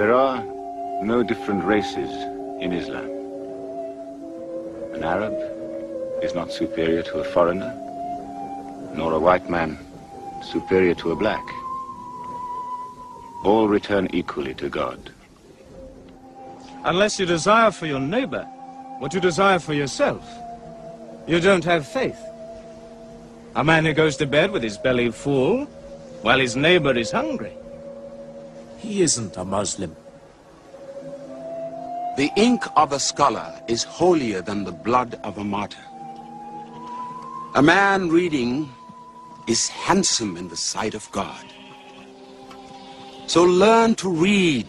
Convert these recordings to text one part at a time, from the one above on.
There are no different races in Islam. An Arab is not superior to a foreigner, nor a white man superior to a black. All return equally to God. Unless you desire for your neighbor what you desire for yourself, you don't have faith. A man who goes to bed with his belly full while his neighbor is hungry. He isn't a Muslim. The ink of a scholar is holier than the blood of a martyr. A man reading is handsome in the sight of God. So learn to read.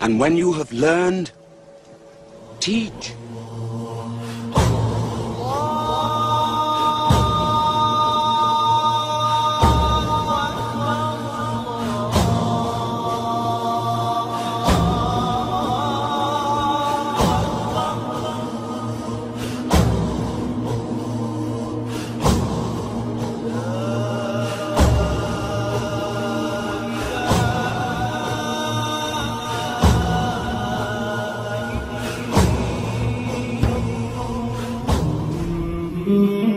And when you have learned, teach. مولاي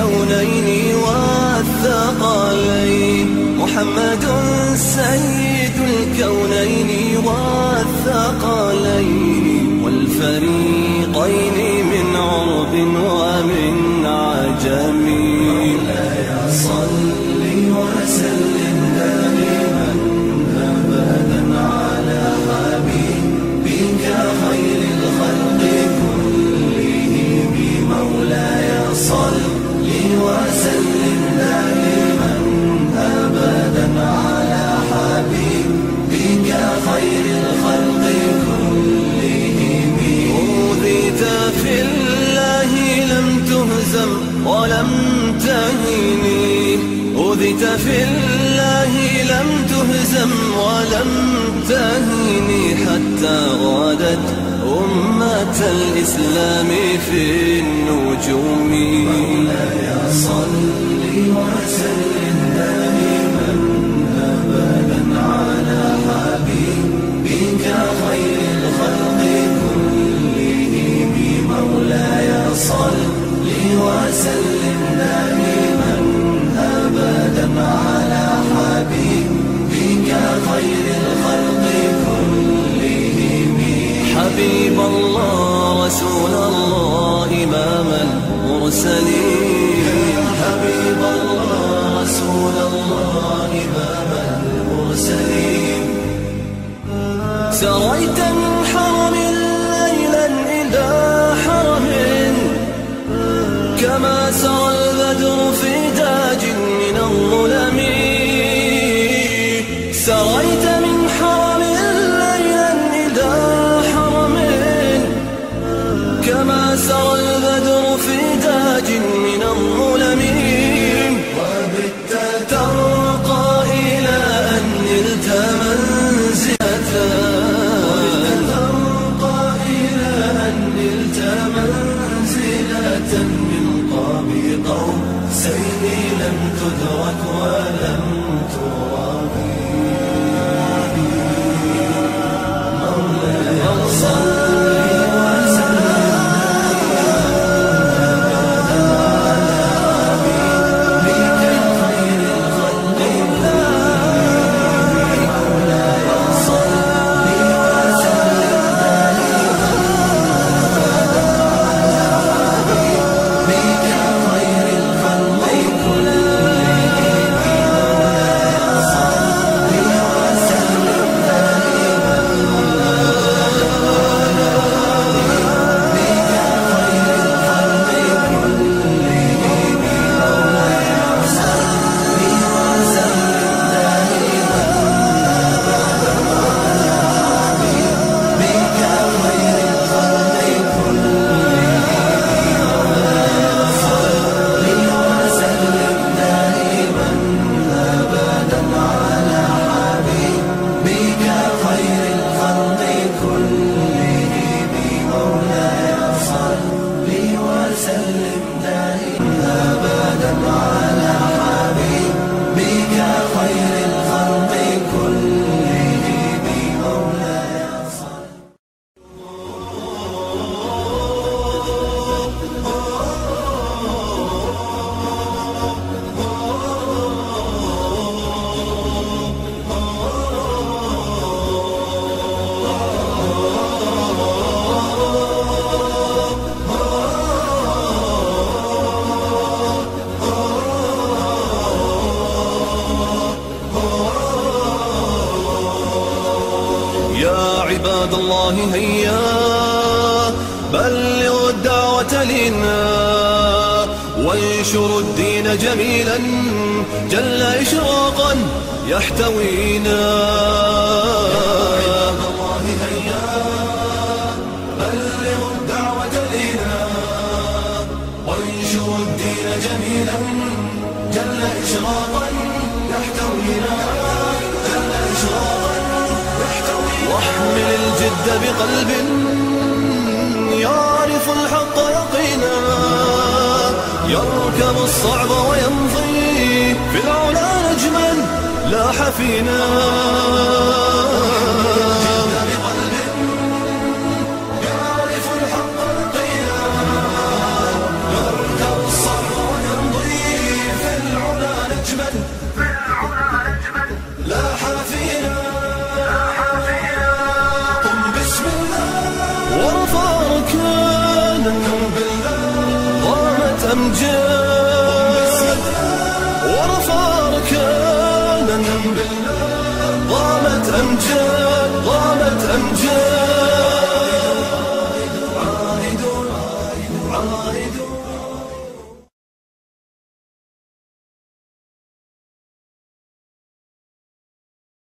الكونين والثقلين. محمد سيد الكونين والثقلين. والفريقين من عرب ومن عجم مولاي غادت أمة الإسلام في النجوم. مولاي صل وسلم دائما أبدا على حبيبك خير الخلق كلهم مولاي صل وسلم دائما أبدا على حبيبك خير الخلق حبيب الله رسول الله إمام المرسلين. حبيب الله رسول الله إمام المرسلين. سريت من حرم ليلا إلى حرم. كما سرى البدر في تاج من الظلم. سريت الله هيا بلغوا الدعوة لنا وانشروا الدين جميلا جل إشراقا يحتوينا. بقلب يعرف الحق يقينا. يركب الصعب ويمضي. في العلا نجما لاح فينا شرف أركانا ضامت أمجاد ضامت أمجاد.